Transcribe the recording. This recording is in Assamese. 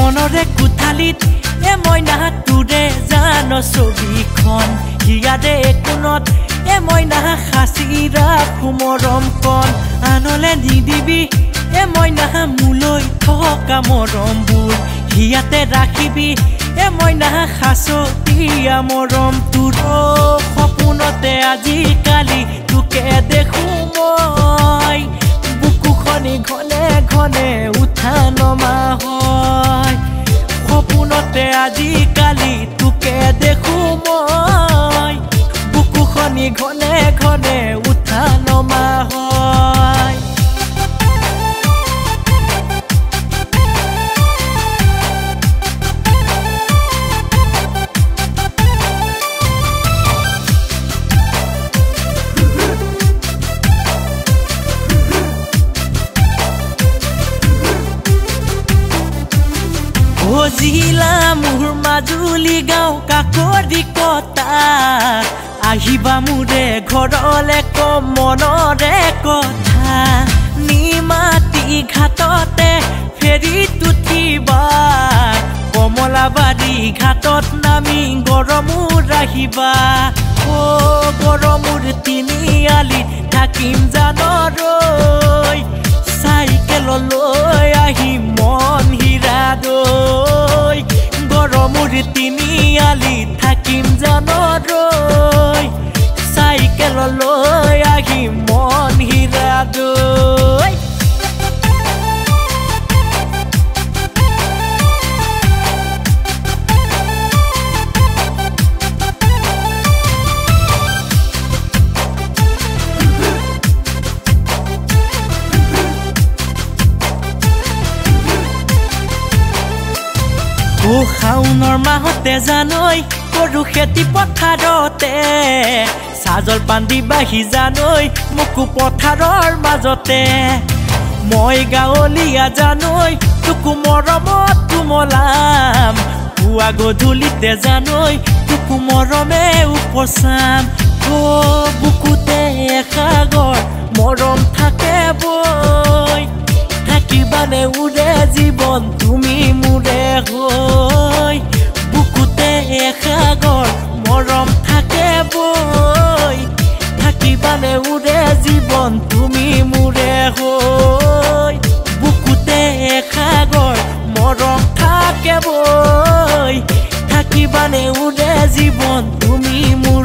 মনৰে কোঠালিত এ মইনা তোৰে জান ছবিখন। হিয়াৰে কোণত এ মইনা সাঁচি ৰাখো মৰম কণ। আনলে নিদিবি এ মইনা মোলৈ থকা মৰমবোৰ। হিয়াতে ৰাখিবি এ মইনা সাঁচতীয়া মৰম। তোৰ সপোনতে আজিকালি তোকে দেখো মই। বুকুখনি ঘনে ঘনে উঠা নমা সপোনতে আজিকালি তোকে জিলা মোৰ মাজুলী গাঁও কাকৰি কটা আহিবা মোৰে ঘৰলে কম মনৰে কথা নিমাতি ঘাটতে ফেৰীত উঠিবা কমলাবাৰী ঘাটত নামি গৰমোৰ আহিবা অ থাকিম জানৰৈ চাইকেললৈ আহিম মন হীৰা দৈ ও শাওনৰ মাহতে জানৈ কৰো খেতি পথাৰতে। চাজল পান্দি বাঢ়ি জানৈ মোকো পথাৰৰ মাজতে। মই গাঁৱলীয়া জানৈ তোকো মৰমত কোমলাম। পুৱা গধূলিতে জানৈ তোকো মৰমে উপচাম। বুকুতে সাগৰ মৰম থাকে বৈ। থাকিবানে উৰে জীৱন তুমি মোৰে হৈ। সাগৰ মৰম থাকে বৈ। থাকিবানে উৰে জীৱন তুমি মোৰে হৈ। বুকুতে সাগৰ মৰম থাকে বৈ। থাকিবানে উৰে জীৱন তুমি মোৰ